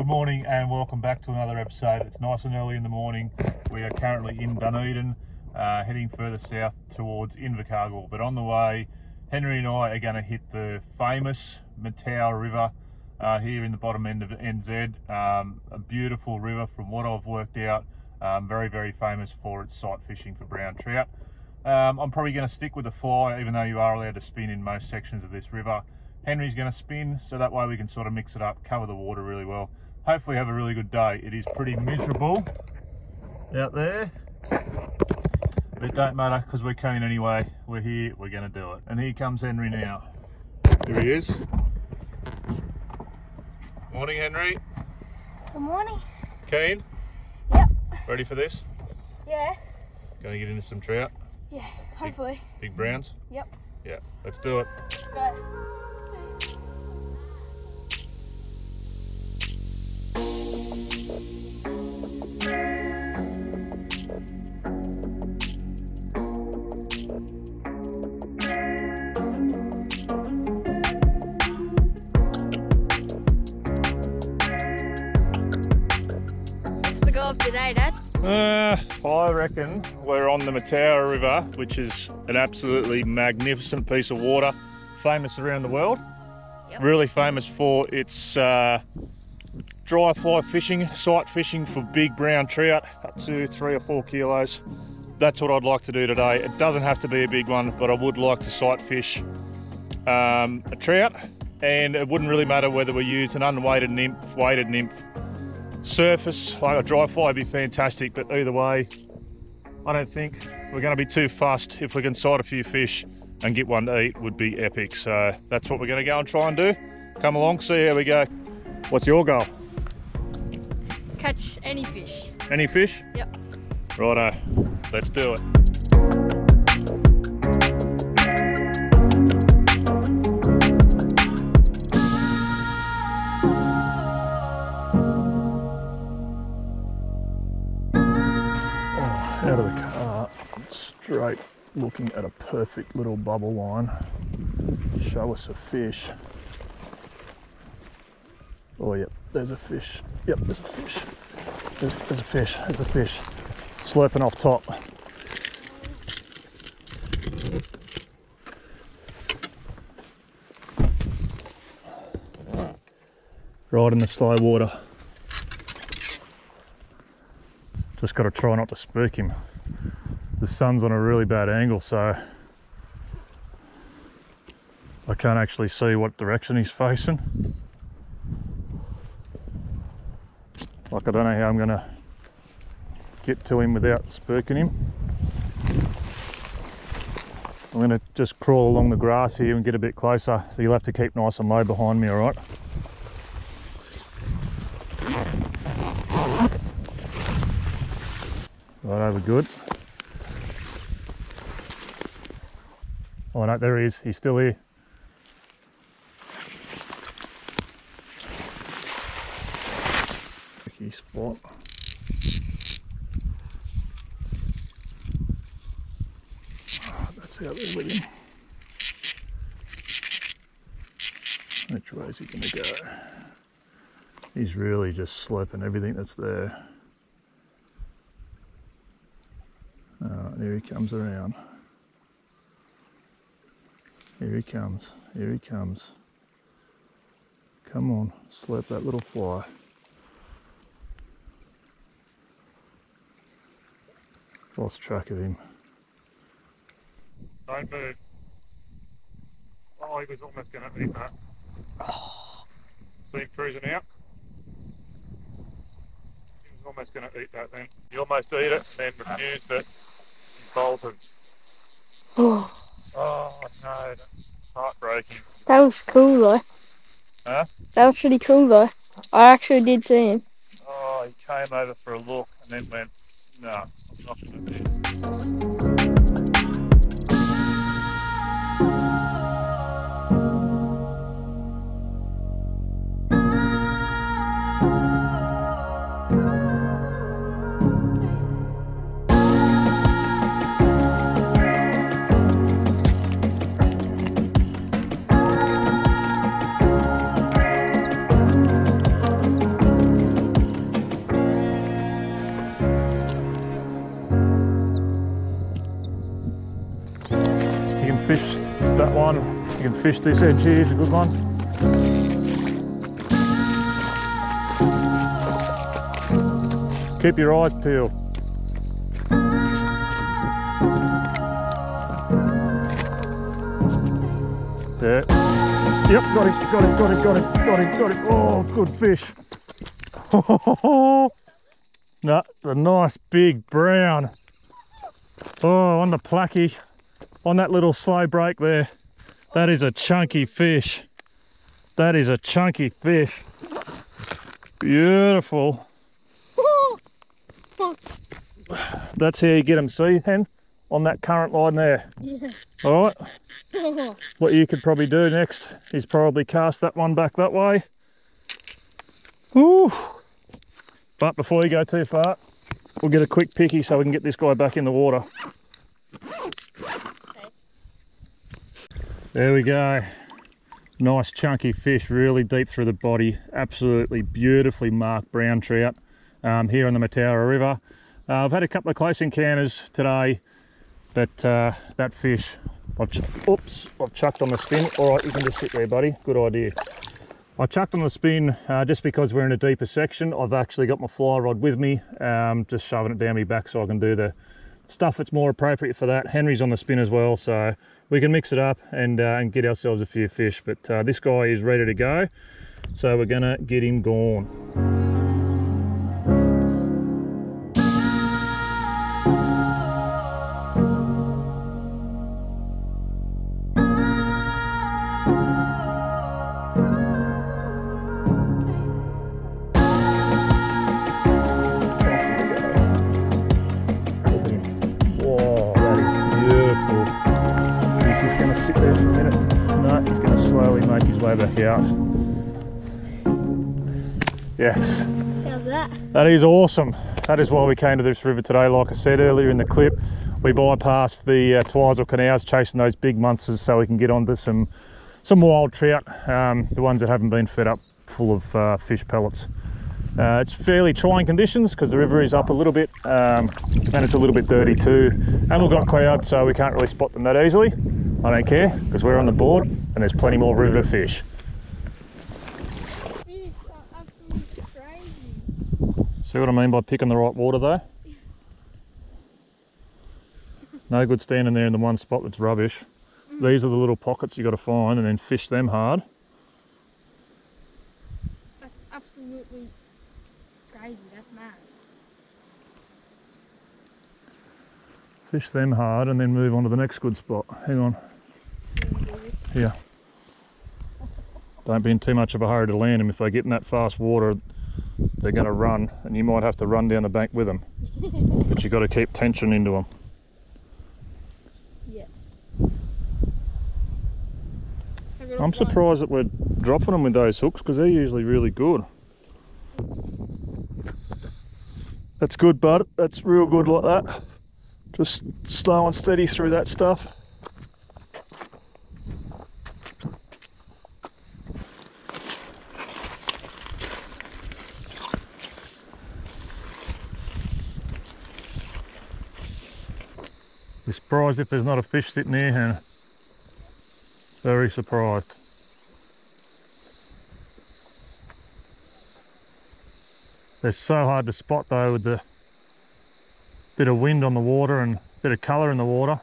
Good morning and welcome back to another episode. It's nice and early in the morning. We are currently in Dunedin, uh, heading further south towards Invercargill. But on the way, Henry and I are going to hit the famous Mataura River uh, here in the bottom end of NZ. Um, a beautiful river from what I've worked out. Um, very, very famous for its sight fishing for brown trout. Um, I'm probably going to stick with the fly, even though you are allowed to spin in most sections of this river. Henry's going to spin, so that way we can sort of mix it up, cover the water really well. Hopefully have a really good day. It is pretty miserable out there. But it don't matter, because we're keen anyway. We're here, we're going to do it. And here comes Henry now. Here he is. Morning, Henry. Good morning. Keen? Yep. Ready for this? Yeah. Going to get into some trout? Yeah. Hopefully. Big browns? Yep. Yeah, let's do it. Go. Today, Dad? Uh, I reckon we're on the Mataura River, which is an absolutely magnificent piece of water, famous around the world. Yep. Really famous for its uh, dry fly fishing, sight fishing for big brown trout, up to three or four kilos. That's what I'd like to do today. It doesn't have to be a big one, but I would like to sight fish um, a trout, and it wouldn't really matter whether we use an unweighted nymph, weighted nymph, surface like a dry fly would be fantastic but either way I don't think we're going to be too fussed. If we can sight a few fish and get one to eat would be epic. So that's what we're going to go and try and do. Come along see how we go. What's your goal? Catch any fish. any fish? Yep. righto. Let's do it out of the car, straight looking at a perfect little bubble line. Show us a fish. Oh, yep, there's a fish. Yep, there's a fish. There's, there's a fish. There's a fish. Slurping off top. Right in the slow water. Just got to try not to spook him. The sun's on a really bad angle, so I can't actually see what direction he's facing. Like I don't know how I'm gonna get to him without spooking him. I'm gonna just crawl along the grass here and get a bit closer, so you'll have to keep nice and low behind me, alright? Right over good. Oh no, there he is. He's still here. Tricky spot. Ah, that's out there with him. Which way is he going to go? He's really just slurping everything that's there. Alright, here he comes around. Here he comes. Here he comes. Come on, slap that little fly. Lost track of him. Don't move. Oh, he was almost going to eat that. See him cruising out? He was almost going to eat that then. He almost ate it, and then refused it. Oh, Oh no, that's heartbreaking. that was cool though. Huh? That was pretty cool though. I actually did see him. Oh, he came over for a look and then went, no, I'm not going to do it. Fish this edge here is a good one. Keep your eyes peeled. Yeah. Yep, got it, got it, got it, got it, got it, got it. Oh, good fish. no, it's a nice big brown. Oh, on the plucky, on that little slow break there. That is a chunky fish. That is a chunky fish. Beautiful. That's how you get them, see, Hen? On that current line there. Yeah. All right. Oh. What you could probably do next is probably cast that one back that way. Ooh. But before you go too far, we'll get a quick picky so we can get this guy back in the water. There we go. Nice chunky fish, really deep through the body. Absolutely beautifully marked brown trout um, here on the Mataura River. Uh, I've had a couple of close encounters today, but uh, that fish, I've oops, I've chucked on the spin. All right, you can just sit there, buddy. Good idea. I chucked on the spin uh, just because we're in a deeper section. I've actually got my fly rod with me, um, just shoving it down my back so I can do the stuff that's more appropriate for that. Henry's on the spin as well, so we can mix it up and, uh, and get ourselves a few fish. But uh, this guy is ready to go, so we're gonna get him gone. Sit there for a minute. No, he's going to slowly make his way back out. Yes, How's that? that is awesome. That is why we came to this river today. Like I said earlier in the clip, we bypassed the uh, Twizel canals chasing those big monsters so we can get onto some some wild trout, um, the ones that haven't been fed up full of uh, fish pellets. Uh, it's fairly trying conditions because the river is up a little bit um, and it's a little bit dirty too. And we've got clouds, so we can't really spot them that easily. I don't care because we're on the board and there's plenty more river fish. Fish are absolutely crazy. See what I mean by picking the right water though? No good standing there in the one spot that's rubbish. These are the little pockets you got to find and then fish them hard. That's absolutely crazy. That's mad. Fish them hard and then move on to the next good spot. Hang on, Can we do this? Here. Don't be in too much of a hurry to land them. If they get in that fast water, they're going to run and you might have to run down the bank with them. but you've got to keep tension into them. Yeah. So I'm surprised that we're dropping them with those hooks because they're usually really good. That's good, bud. That's real good like that. Just slow and steady through that stuff. Surprised if there's not a fish sitting here. Very surprised. They're so hard to spot though with the bit of wind on the water and bit of colour in the water.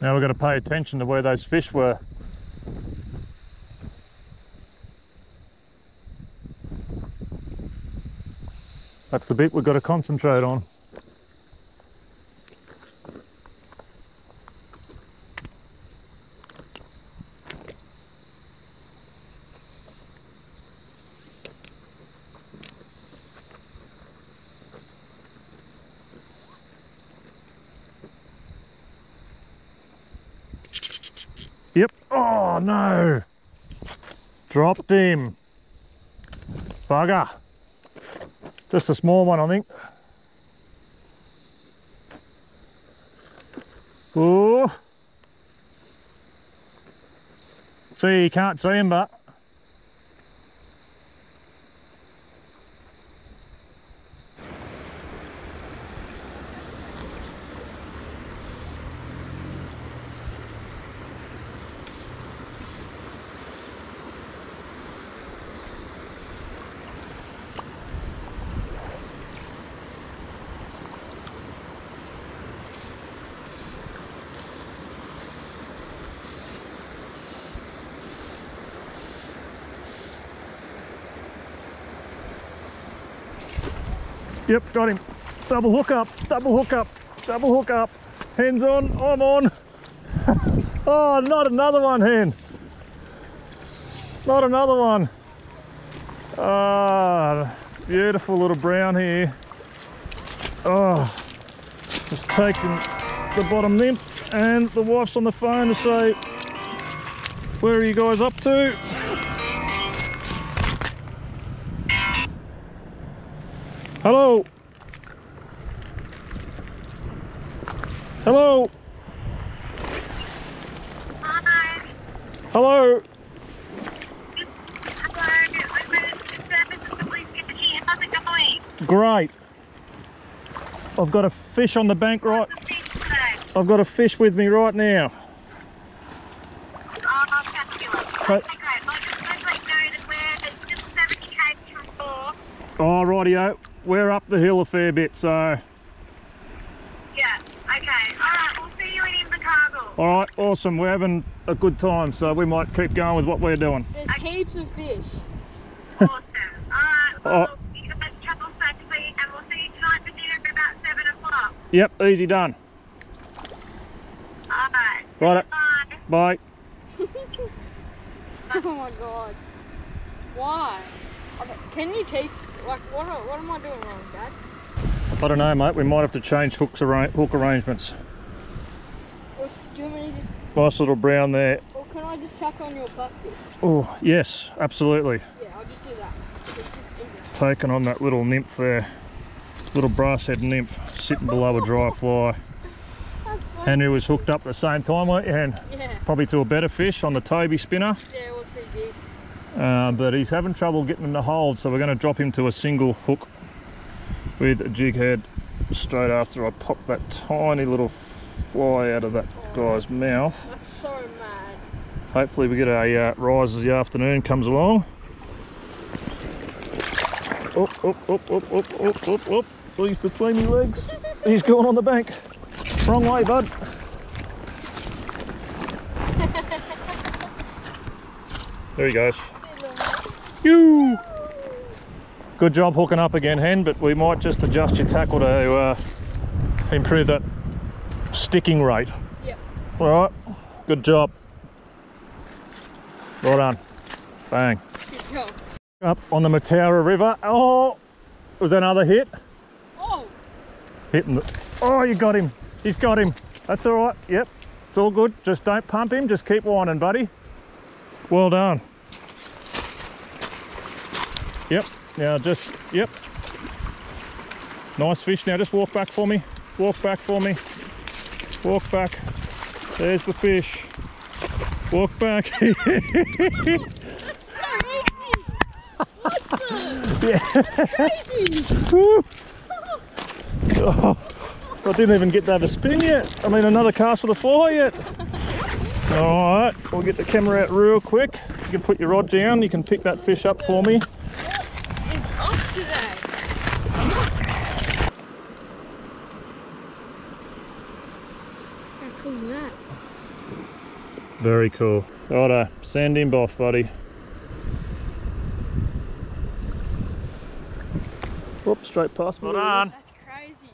Now we've got to pay attention to where those fish were. That's the bit we've got to concentrate on. Yep. Oh no. Dropped him. Bugger. Just a small one, I think. Oh. See, you can't see him, but Yep, got him. Double hook up, double hook up, double hook up. Hands on, I'm on. oh, not another one, hen. Not another one. Ah, beautiful little brown here. Oh, just taking the bottom nymph and the wife's on the phone to say, where are you guys up to? Hello. Hello. Hi. Hello. Hello. I'm Minister Services Police Deputy. How's it going? Great. I've got a fish on the bank right. I've got a fish with me right now. Oh, fabulous. Right. Okay, great. Well, just let know that we're just 70 k's from shore. Oh, rightio. We're up the hill a fair bit, so. Yeah. Okay. All right. We'll see you in Invercargill. All right, awesome. We're having a good time, so we might keep going with what we're doing. There's heaps of fish. Awesome. All right. Well, Oh. you guys travel safely, and we'll see you tonight for dinner at about 7 o'clock. Yep, easy done. All right. Right. Bye. Bye. Oh my god. Why? Okay, Can you taste, like, what, am- what am I doing wrong, Dad? I don't know, mate. We might have to change hooks arra- hook arrangements. Or do you want me to just, Nice little brown there. or can I just chuck on your plastic? Oh, yes, absolutely. Yeah, I'll just do that. Just. Taking on that little nymph there. Little brass head nymph sitting below a dry fly. So, Henry was hooked up at the same time, weren't you, Hen? yeah, Probably to a better fish on the Toby spinner. yeah, it was pretty big. Uh, but he's having trouble getting them to hold, so we're going to drop him to a single hook with a jig head straight after I pop that tiny little fly out of that guy's mouth. That's so mad. Hopefully we get a uh, rise as the afternoon comes along. Up, up, up, up, up, up, up, up. Oh, he's between my legs. He's going on the bank. Wrong way, bud. There he goes. You, little mate. You. Good job hooking up again, Hen, but we might just adjust your tackle to uh, improve that sticking rate. Yep. All right, good job. Well done. Bang. Good job. Up on the Mataura River. Oh, it was that another hit? Oh, Hitting the. Oh, you got him. He's got him. That's all right. Yep, it's all good. Just don't pump him. Just keep whining, buddy. Well done. Yep. Now just. Yep. Nice fish. Now just walk back for me. Walk back for me. Walk back. There's the fish. Walk back. that's so easy. What the? yeah. Crazy. Oh, I didn't even get to have a spin yet. I mean, another cast with a fly yet. All right, we'll get the camera out real quick. You can put your rod down. You can pick that fish up for me. What is up today? How cool is that? Very cool. Righto, send him off, buddy. Whoop, straight past me. Well done. That's crazy.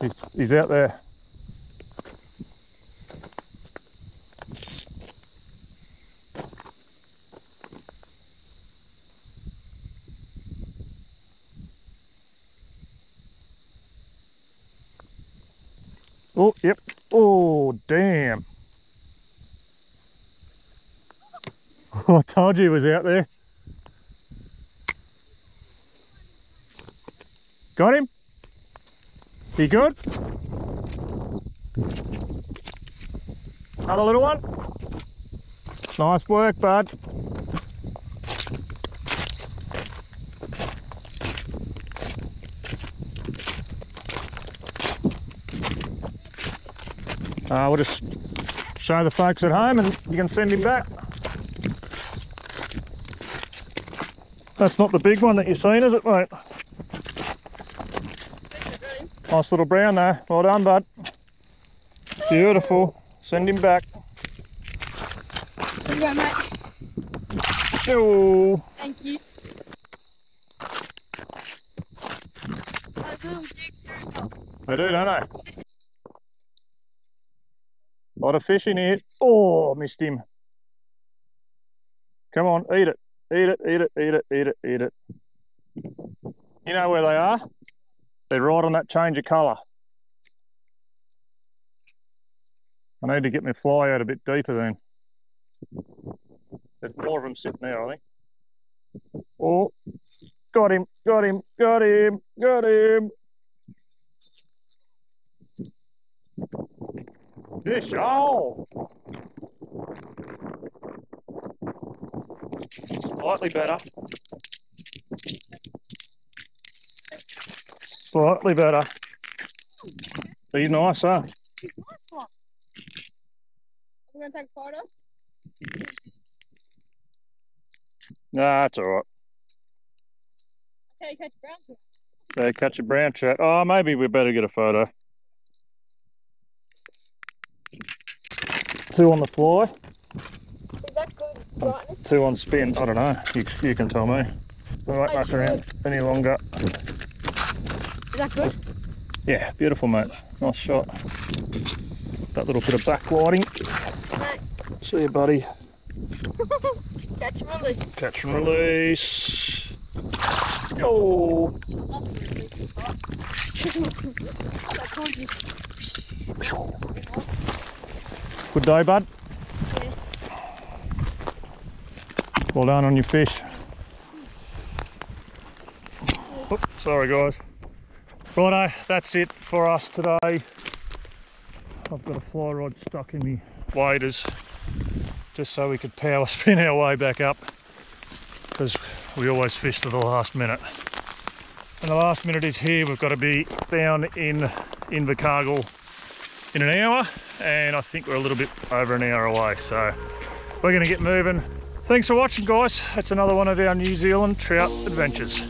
He's, he's out there. Oh, yep. Oh, damn. I told you he was out there. Got him? He good? Another little one? Nice work, bud. Uh, we'll just show the folks at home and you can send him back. That's not the big one that you've seen, is it, mate? Nice little brown there. Well done, bud. Beautiful. Send him back. Here you go, mate. Oh, Thank you. Those little jigs do help. they do, don't they? lot of fish in here. Oh, missed him. Come on, eat it. Eat it, eat it, eat it, eat it, eat it. You know where they are? They're right on that change of colour. I need to get my fly out a bit deeper then. There's more of them sitting there, I think. Oh, got him, got him, got him, got him. Fish, oh! Slightly better. Slightly better. Be nice, huh? Nice one. I'm gonna take a photo. Nah, that's all right. That's how you catch brown fish. They catch a brown trout. Oh, maybe we better get a photo. Two on the fly, Is that good brightness? Two on spin. I don't know. You, you can tell me. We won't muck around any longer. Is that good? Yeah, beautiful, mate. Nice shot. That little bit of backlighting. Mate, See you, buddy. catch and release. Catch and release. Oh, I love the release part. that gorgeous. good day, bud. Yeah. Well done on your fish. Oop, sorry, guys. Righto, that's it for us today. I've got a fly rod stuck in me waders just so we could power spin our way back up because we always fish to the last minute. And the last minute is here. We've got to be down in Invercargill in an hour and I think we're a little bit over an hour away. So we're going to get moving. Thanks for watching guys. That's another one of our New Zealand trout adventures.